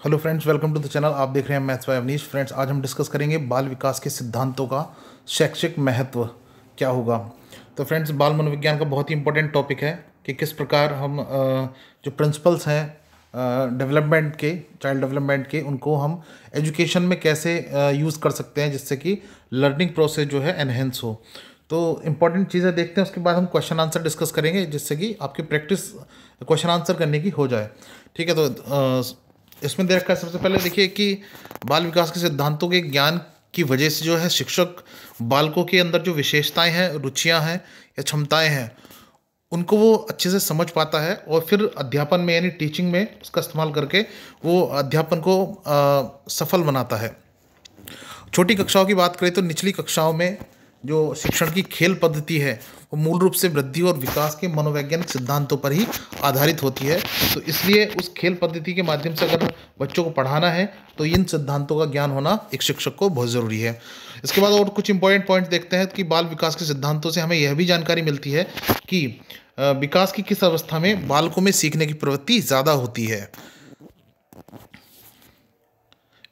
Hello friends welcome to the channel आप देख रहे हैं मैथ्स बाय अवनीश फ्रेंड्स आज हम डिस्कस करेंगे बाल विकास के सिद्धांतों का शैक्षिक महत्व क्या होगा। तो फ्रेंड्स बाल मनोविज्ञान का बहुत ही इंपॉर्टेंट टॉपिक है कि किस प्रकार हम जो प्रिंसिपल्स हैं डेवलपमेंट के चाइल्ड डेवलपमेंट के, उनको हम एजुकेशन में कैसे यूज़ कर सकते हैं जिससे कि लर्निंग प्रोसेस जो है एनहेंस हो। तो इंपॉर्टेंट चीज़ें देखते हैं, उसके बाद हम क्वेश्चन आंसर डिस्कस करेंगे जिससे कि आपकी प्रैक्टिस क्वेश्चन आंसर करने की हो जाए। ठीक है तो इसमें देखकर सबसे पहले देखिए कि बाल विकास के सिद्धांतों के ज्ञान की वजह से जो है शिक्षक बालकों के अंदर जो विशेषताएँ हैं रुचियाँ हैं या क्षमताएँ हैं उनको वो अच्छे से समझ पाता है और फिर अध्यापन में यानी टीचिंग में उसका इस्तेमाल करके वो अध्यापन को अ, सफल बनाता है। छोटी कक्षाओं की बात करें तो निचली कक्षाओं में जो शिक्षण की खेल पद्धति है, वो मूल रूप से वृद्धि और विकास के मनोवैज्ञानिक सिद्धांतों पर ही आधारित होती है। तो इसलिए उस खेल पद्धति के माध्यम से अगर बच्चों को पढ़ाना है तो इन सिद्धांतों का ज्ञान होना एक शिक्षक को बहुत ज़रूरी है। इसके बाद और कुछ इंपॉर्टेंट पॉइंट देखते हैं कि बाल विकास के सिद्धांतों से हमें यह भी जानकारी मिलती है कि विकास की किस अवस्था में बालकों में सीखने की प्रवृत्ति ज़्यादा होती है।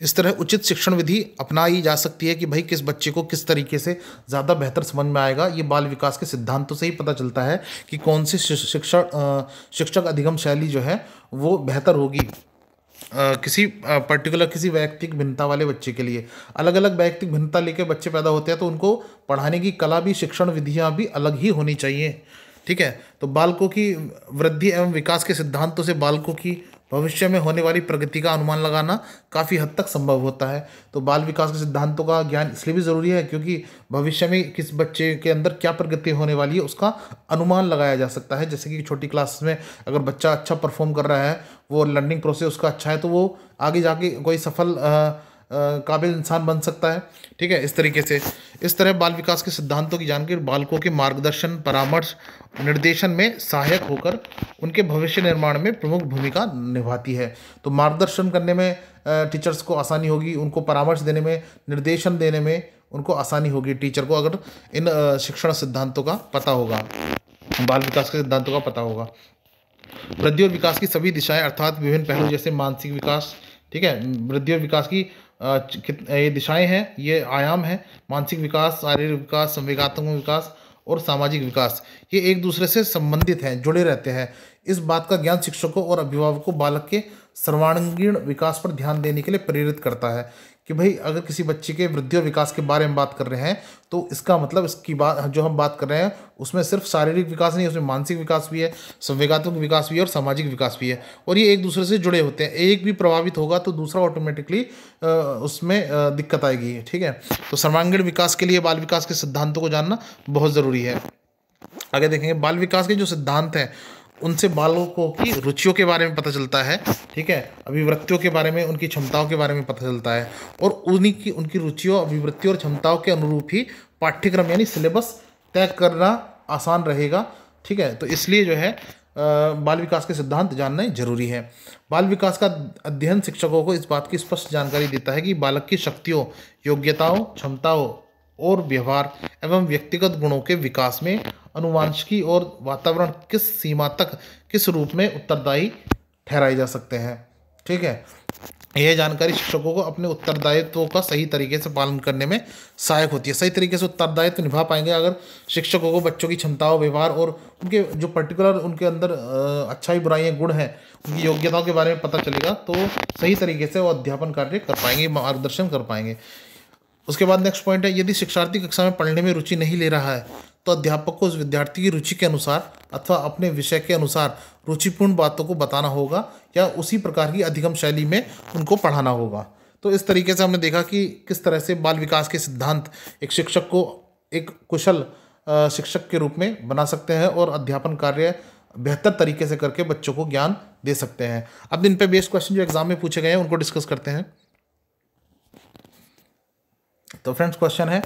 इस तरह उचित शिक्षण विधि अपनाई जा सकती है कि भाई किस बच्चे को किस तरीके से ज़्यादा बेहतर समझ में आएगा। ये बाल विकास के सिद्धांतों से ही पता चलता है कि कौन सी शिक्षण शिक्षक अधिगम शैली जो है वो बेहतर होगी किसी पर्टिकुलर किसी वैयक्तिक भिन्नता वाले बच्चे के लिए। अलग अलग वैयक्तिक भिन्नता लेकर बच्चे पैदा होते हैं तो उनको पढ़ाने की कला भी, शिक्षण विधियाँ भी अलग ही होनी चाहिए। ठीक है? तो बालकों की वृद्धि एवं विकास के सिद्धांतों से बालकों की भविष्य में होने वाली प्रगति का अनुमान लगाना काफ़ी हद तक संभव होता है। तो बाल विकास के सिद्धांतों का ज्ञान इसलिए भी ज़रूरी है क्योंकि भविष्य में किस बच्चे के अंदर क्या प्रगति होने वाली है उसका अनुमान लगाया जा सकता है। जैसे कि छोटी क्लास में अगर बच्चा अच्छा परफॉर्म कर रहा है वो लर्निंग प्रोसेस उसका अच्छा है तो वो आगे जाके कोई सफल अ, काबिल इंसान बन सकता है। ठीक है, इस तरीके से। इस तरह बाल विकास के सिद्धांतों की जानकारी बालकों के मार्गदर्शन, परामर्श, निर्देशन में सहायक होकर उनके भविष्य निर्माण में प्रमुख भूमिका निभाती है। तो मार्गदर्शन करने में टीचर्स को आसानी होगी, उनको परामर्श देने में, निर्देशन देने में उनको आसानी होगी। टीचर को अगर इन शिक्षण सिद्धांतों का पता होगा, बाल विकास के सिद्धांतों का पता होगा। वृद्धि और विकास की सभी दिशाएँ अर्थात विभिन्न पहलू जैसे मानसिक विकास, ठीक है, वृद्धि और विकास की ये दिशाएँ हैं, ये आयाम हैं, मानसिक विकास, शारीरिक विकास, संवेगात्मक विकास और सामाजिक विकास। ये एक दूसरे से संबंधित हैं, जुड़े रहते हैं। इस बात का ज्ञान शिक्षकों और अभिभावकों, बालक के सर्वांगीण विकास पर ध्यान देने के लिए प्रेरित करता है। कि भाई अगर किसी बच्चे के वृद्धि और विकास के बारे में बात कर रहे हैं तो इसका मतलब इसकी बात, जो हम बात कर रहे हैं, उसमें सिर्फ़ शारीरिक विकास नहीं, उसमें मानसिक विकास भी है, संवेगात्मक विकास भी है और सामाजिक विकास भी है। और ये एक दूसरे से जुड़े होते हैं। एक भी प्रभावित होगा तो दूसरा ऑटोमेटिकली उसमें दिक्कत आएगी, ठीक है? तो सर्वांगीण विकास के लिए बाल विकास के सिद्धांतों को जानना बहुत ज़रूरी है। आगे देखेंगे, बाल विकास के जो सिद्धांत हैं उनसे बालकों की रुचियों के बारे में पता चलता है, ठीक है? अभिवृत्तियों के बारे में, उनकी क्षमताओं के बारे में पता चलता है। और उन्हीं की, उनकी रुचियों अभिवृत्तियों और क्षमताओं के अनुरूप ही पाठ्यक्रम, यानी सिलेबस तय करना आसान रहेगा, ठीक है? तो इसलिए जो है बाल विकास के सिद्धांत जानना ज़रूरी है। बाल विकास का अध्ययन शिक्षकों को इस बात की स्पष्ट जानकारी देता है कि बालक की शक्तियों, योग्यताओं, क्षमताओं और व्यवहार एवं व्यक्तिगत गुणों के विकास में अनुवांशिकी और वातावरण किस सीमा तक, किस रूप में उत्तरदायी ठहराए जा सकते हैं? ठीक है? यह जानकारी शिक्षकों को अपने उत्तरदायित्वों का सही तरीके से पालन करने में सहायक होती है। सही तरीके से उत्तरदायित्व निभा पाएँगे अगर शिक्षकों को बच्चों की क्षमताओं, व्यवहार और उनके जो पर्टिकुलर उनके अंदर अच्छाई, बुराइयाँ, गुण हैं, उनकी योग्यताओं के बारे में पता चलेगा तो सही तरीके से वो अध्यापन कार्य कर पाएँगे, मार्गदर्शन कर पाएँगे। उसके बाद नेक्स्ट पॉइंट है, यदि शिक्षार्थी कक्षा में पढ़ने में रुचि नहीं ले रहा है तो अध्यापक को उस विद्यार्थी की रुचि के अनुसार अथवा अपने विषय के अनुसार रुचिपूर्ण बातों को बताना होगा या उसी प्रकार की अधिगम शैली में उनको पढ़ाना होगा। तो इस तरीके से हमने देखा कि किस तरह से बाल विकास के सिद्धांत एक शिक्षक को एक कुशल शिक्षक के रूप में बना सकते हैं और अध्यापन कार्य बेहतर तरीके से करके बच्चों को ज्ञान दे सकते हैं। अब इन पे बेस्ड क्वेश्चन जो एग्ज़ाम में पूछे गए हैं, उनको डिस्कस करते हैं। तो फ्रेंड्स क्वेश्चन है।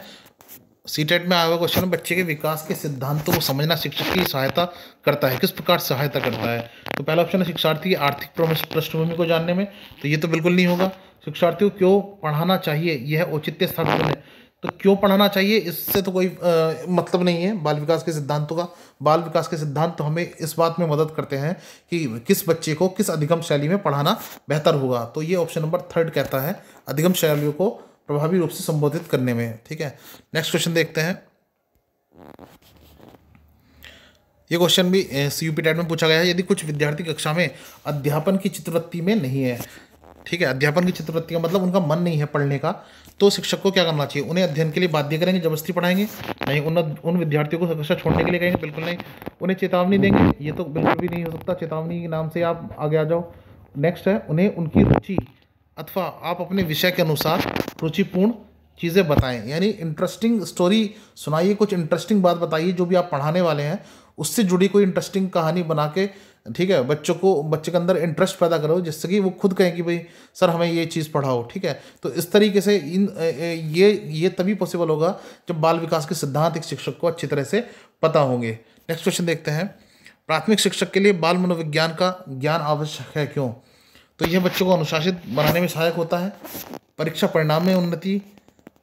सी टेट में आया हुआ क्वेश्चन बच्चे के विकास के सिद्धांतों को समझना शिक्षक की सहायता करता है। किस प्रकार सहायता करता है? तो पहला ऑप्शन है शिक्षार्थी की आर्थिक पृष्ठभूमि को जानने में। तो ये तो बिल्कुल नहीं होगा। शिक्षार्थी को क्यों पढ़ाना चाहिए? यह औचित्य साधन है। तो क्यों पढ़ाना चाहिए? इससे तो कोई आ, मतलब नहीं है। बाल विकास के सिद्धांतों का बाल विकास के सिद्धांत तो हमें इस बात में मदद करते हैं कि किस बच्चे को किस अधिगम शैली में पढ़ाना बेहतर होगा। तो ये ऑप्शन नंबर थर्ड कहता है। अधिगम शैलियों को प्रभावी रूप से संबोधित करने में, ठीक है? नेक्स्ट क्वेश्चन देखते हैं। ये क्वेश्चन भी सी यू में पूछा गया है, यदि कुछ विद्यार्थी कक्षा में अध्यापन की चित्रवृत्ति में नहीं है, ठीक है? अध्यापन की चित्रवृत्ति का मतलब उनका मन नहीं है पढ़ने का तो शिक्षक को क्या करना चाहिए? उन्हें अध्ययन के लिए बाध्य करेंगे, ज़बरदस्ती पढ़ाएँगे? नहीं, उन उन विद्यार्थियों को कक्षा छोड़ने के लिए कहेंगे, बिल्कुल नहीं। उन्हें चेतावनी देंगे? ये तो बिल्कुल भी नहीं हो सकता, चेतावनी के नाम से आप आगे आ जाओ। नेक्स्ट है, उन्हें उनकी रुचि अथवा आप अपने विषय के अनुसार रुचिपूर्ण चीज़ें बताएँ। यानी इंटरेस्टिंग स्टोरी सुनाइए, कुछ इंटरेस्टिंग बात बताइए, जो भी आप पढ़ाने वाले हैं, उससे जुड़ी कोई इंटरेस्टिंग कहानी बना के, ठीक है, बच्चों को, बच्चे के अंदर इंटरेस्ट पैदा करो, जिससे कि वो खुद कहें कि भाई, सर, हमें ये चीज़ पढ़ाओ। ठीक है? तो इस तरीके से इन ये ये तभी पॉसिबल होगा, जब बाल विकास के सिद्धांत एक शिक्षक को अच्छी तरह से पता होंगे। नेक्स्ट क्वेश्चन देखते हैं। प्राथमिक शिक्षक के लिए बाल मनोविज्ञान का ज्ञान आवश्यक है क्यों? तो यह बच्चों को अनुशासित बनाने में सहायक होता है। परीक्षा परिणाम में उन्नति,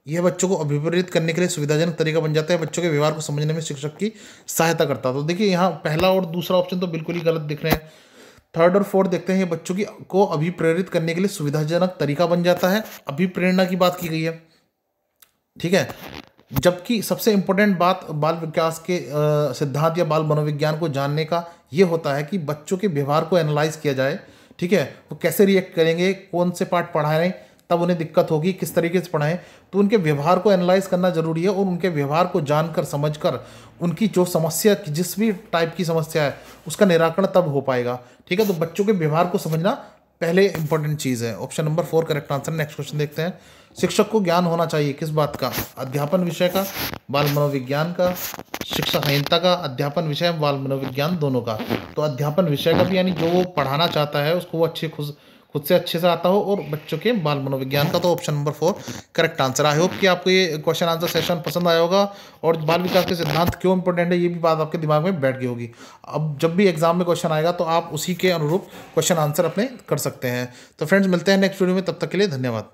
यह बच्चों को अभिप्रेरित करने के लिए सुविधाजनक तरीका बन जाता है। बच्चों के व्यवहार को समझने में शिक्षक की सहायता करता है। तो देखिए, यहाँ पहला और दूसरा ऑप्शन तो बिल्कुल ही गलत दिख रहे हैं। थर्ड और फोर्थ देखते हैं, ये बच्चों की को अभिप्रेरित करने के लिए सुविधाजनक तरीका बन जाता है। अभिप्रेरणा की बात की गई है। ठीक है? जबकि सबसे इंपॉर्टेंट बात बाल विकास के सिद्धांत या बाल मनोविज्ञान को जानने का ये होता है कि बच्चों के व्यवहार को एनालाइज किया जाए। ठीक है? वो कैसे रिएक्ट करेंगे? कौन से पार्ट पढ़ाएँ तब उन्हें दिक्कत होगी किस तरीके से पढ़ाएँ। तो उनके व्यवहार को एनालाइज करना ज़रूरी है और उनके व्यवहार को जानकर, समझकर, उनकी जो समस्या जिस भी टाइप की समस्या है, उसका निराकरण तब हो पाएगा। ठीक है? तो बच्चों के व्यवहार को समझना पहले इंपॉर्टेंट चीज़ है। Option number four correct answer next question देखते हैं। शिक्षक को ज्ञान होना चाहिए। किस बात का? अध्यापन विषय का, बाल मनोविज्ञान का, शिक्षा संहिता का, अध्यापन विषय, बाल मनोविज्ञान दोनों का। तो अध्यापन विषय का भी यानी जो वो पढ़ाना चाहता है, उसको वो अच्छे खुश, खुद से अच्छे से आता हो और बच्चों के बाल मनोविज्ञान का तो option number four correct answer I hope कि आपको ये क्वेश्चन आंसर सेशन पसंद आया होगा और बाल विकास के सिद्धांत क्यों इंपॉर्टेंट है, ये भी बात आपके दिमाग में बैठ गई होगी। अब जब भी एग्ज़ाम में क्वेश्चन आएगा तो आप उसी के अनुरूप क्वेश्चन आंसर अपने कर सकते हैं। तो फ्रेंड्स मिलते हैं नेक्स्ट वीडियो में, तब तक के लिए धन्यवाद।